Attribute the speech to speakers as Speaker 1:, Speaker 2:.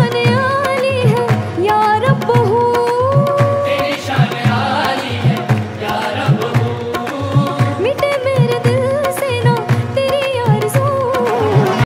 Speaker 1: i Sonia